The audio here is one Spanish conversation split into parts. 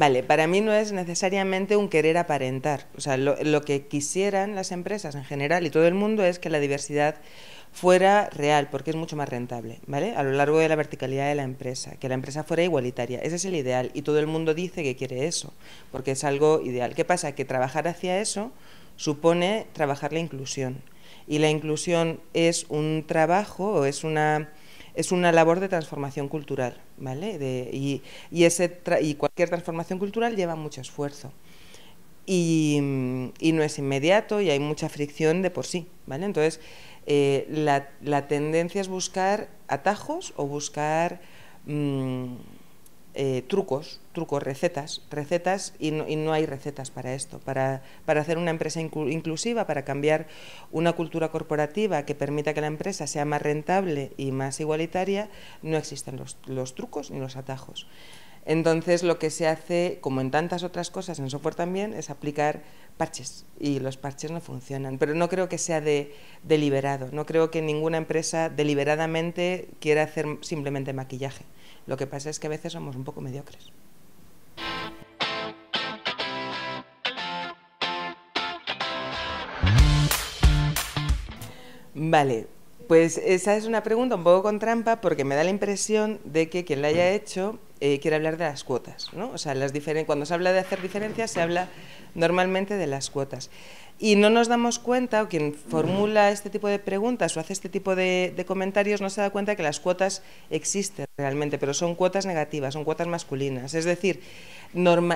Vale, para mí no es necesariamente un querer aparentar. O sea, lo, que quisieran las empresas en general y todo el mundo es que la diversidad fuera real, porque es mucho más rentable, ¿vale? A lo largo de la verticalidad de la empresa, que la empresa fuera igualitaria. Ese es el ideal y todo el mundo dice que quiere eso, porque es algo ideal. ¿Qué pasa? Que trabajar hacia eso supone trabajar la inclusión. Y la inclusión es un trabajo o es una es una labor de transformación cultural, ¿vale? y, ese y cualquier transformación cultural lleva mucho esfuerzo. Y, y, no es inmediato y hay mucha fricción de por sí, ¿vale? Entonces, eh, la, tendencia es buscar atajos o buscar mm, eh, trucos, trucos, recetas, recetas y no, hay recetas para esto. Para, hacer una empresa inclusiva, para cambiar una cultura corporativa que permita que la empresa sea más rentable y más igualitaria, no existen los, los trucos ni los atajos. Entonces lo que se hace, como en tantas otras cosas en software también, es aplicar parches y los parches no funcionan. Pero no creo que sea de, deliberado, no creo que ninguna empresa deliberadamente quiera hacer simplemente maquillaje. Lo que pasa es que a veces somos un poco mediocres. Vale, pues esa es una pregunta un poco con trampa porque me da la impresión de que quien la haya hecho eh, quiere hablar de las cuotas. ¿no? O sea, las cuando se habla de hacer diferencias se habla normalmente de las cuotas. Y no nos damos cuenta, o quien formula este tipo de preguntas o hace este tipo de, comentarios no se da cuenta que las cuotas existen realmente, pero son cuotas negativas, son cuotas masculinas. Es decir,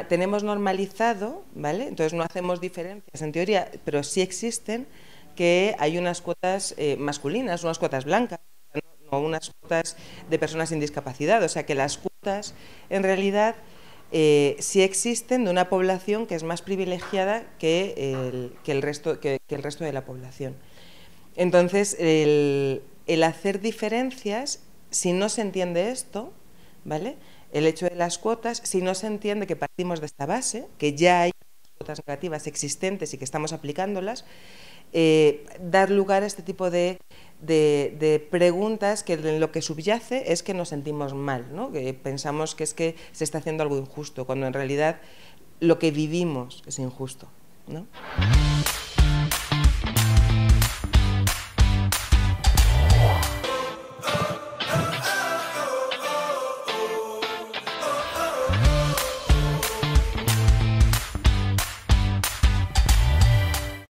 tenemos normalizado, ¿vale? Entonces no hacemos diferencias en teoría, pero sí existen que hay unas cuotas eh, masculinas, unas cuotas blancas, unas cuotas de personas sin discapacidad. O sea que las cuotas en realidad eh, sí existen de una población que es más privilegiada que el, resto, que, el resto de la población. Entonces, el, hacer diferencias, si no se entiende esto, ¿vale? El hecho de las cuotas, si no se entiende que partimos de esta base, que ya hay cuotas negativas existentes y que estamos aplicándolas, eh, dar lugar a este tipo de de, preguntas que lo que subyace es que nos sentimos mal, ¿no? que pensamos que es que se está haciendo algo injusto, cuando en realidad lo que vivimos es injusto. ¿no?